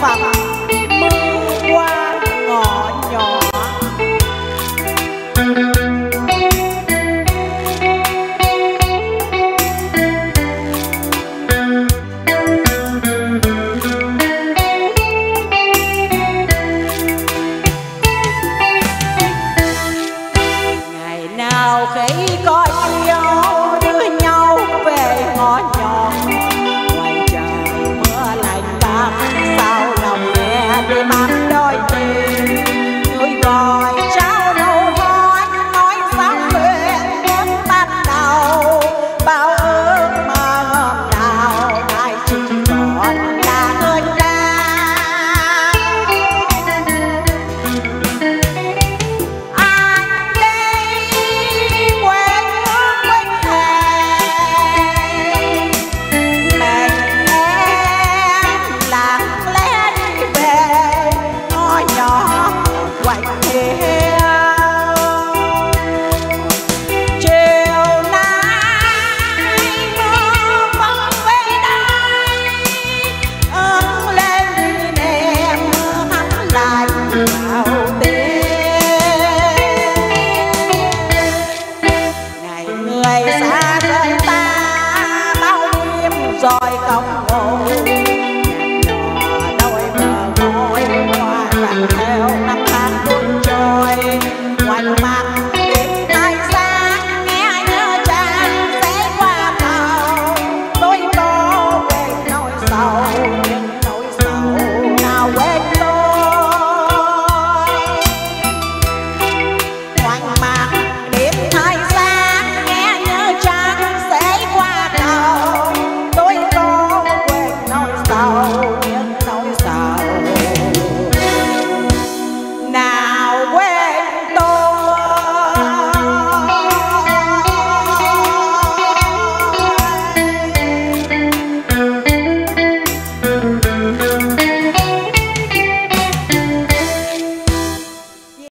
爸爸 xa rời ta bao đêm rồi